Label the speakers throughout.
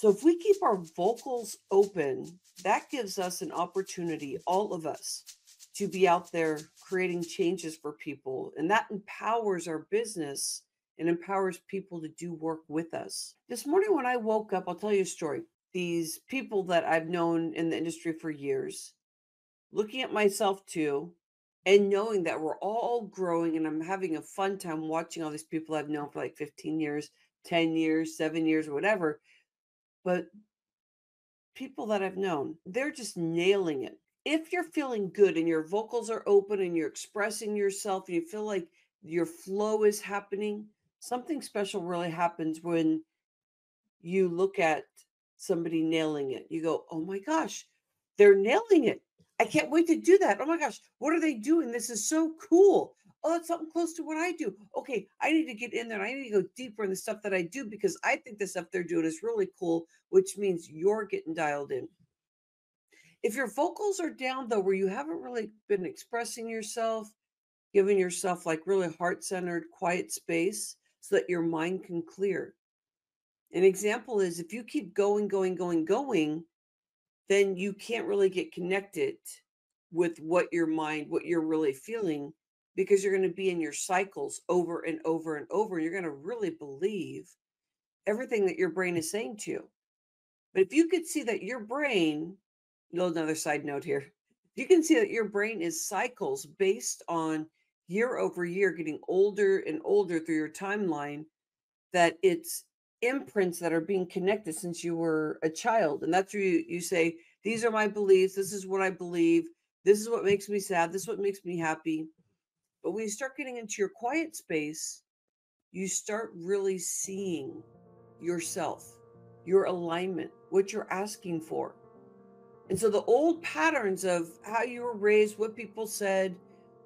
Speaker 1: So if we keep our vocals open, that gives us an opportunity, all of us, to be out there creating changes for people. And that empowers our business and empowers people to do work with us. This morning, when I woke up, I'll tell you a story. These people that I've known in the industry for years, looking at myself too, and knowing that we're all growing and I'm having a fun time watching all these people I've known for like 15 years, 10 years, seven years, or whatever. But people that I've known, they're just nailing it. If you're feeling good and your vocals are open and you're expressing yourself and you feel like your flow is happening, something special really happens when you look at somebody nailing it. You go, oh my gosh, they're nailing it. I can't wait to do that. Oh my gosh, what are they doing? This is so cool. Oh, it's something close to what I do. Okay, I need to get in there. I need to go deeper in the stuff that I do because I think the stuff they're doing is really cool, which means you're getting dialed in. If your vocals are down, though, where you haven't really been expressing yourself, giving yourself like really heart centered, quiet space so that your mind can clear. An example is if you keep going, going, going, going, then you can't really get connected with what your mind, what you're really feeling, because you're going to be in your cycles over and over and over. You're going to really believe everything that your brain is saying to you. But if you could see that your brain, little another side note here, you can see that your brain is cycles based on year over year getting older and older through your timeline, that it's imprints that are being connected since you were a child. And that's where you, you say, These are my beliefs. This is what I believe. This is what makes me sad. This is what makes me happy. But when you start getting into your quiet space, you start really seeing yourself, your alignment, what you're asking for. And so the old patterns of how you were raised, what people said,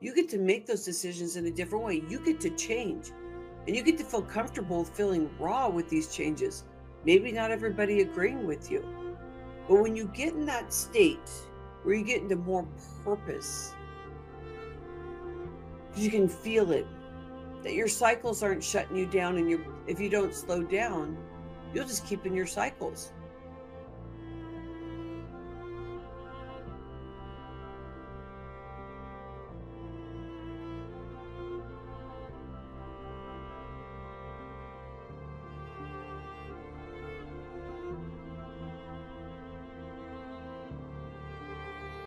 Speaker 1: you get to make those decisions in a different way. You get to change. And you get to feel comfortable feeling raw with these changes. Maybe not everybody agreeing with you. But when you get in that state where you get into more purpose, you can feel it, that your cycles aren't shutting you down, and you if you don't slow down, you'll just keep in your cycles.